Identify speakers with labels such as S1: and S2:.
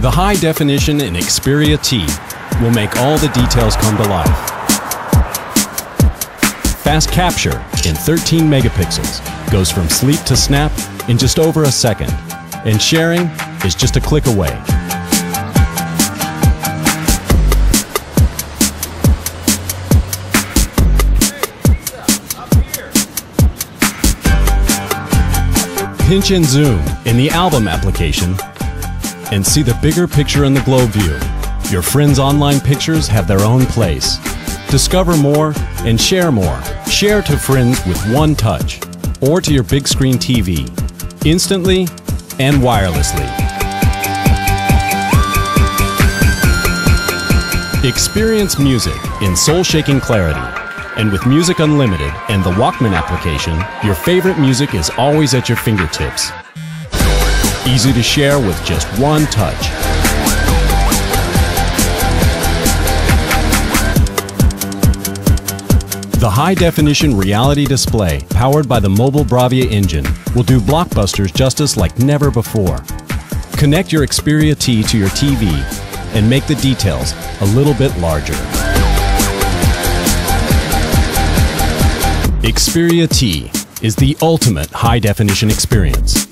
S1: The high definition in Xperia T will make all the details come to life. Fast capture in 13 megapixels goes from sleep to snap in just over a second, and sharing is just a click away. Pinch and zoom in the album application and see the bigger picture in the globe view. Your friends' online pictures have their own place. Discover more and share more. Share to friends with one touch or to your big screen TV, instantly and wirelessly. Experience music in soul shaking clarity. And with Music Unlimited and the Walkman application, your favorite music is always at your fingertips. Easy to share with just one touch. The high definition reality display, powered by the mobile Bravia engine, will do blockbusters justice like never before. Connect your Xperia T to your TV and make the details a little bit larger. Xperia T is the ultimate high definition experience.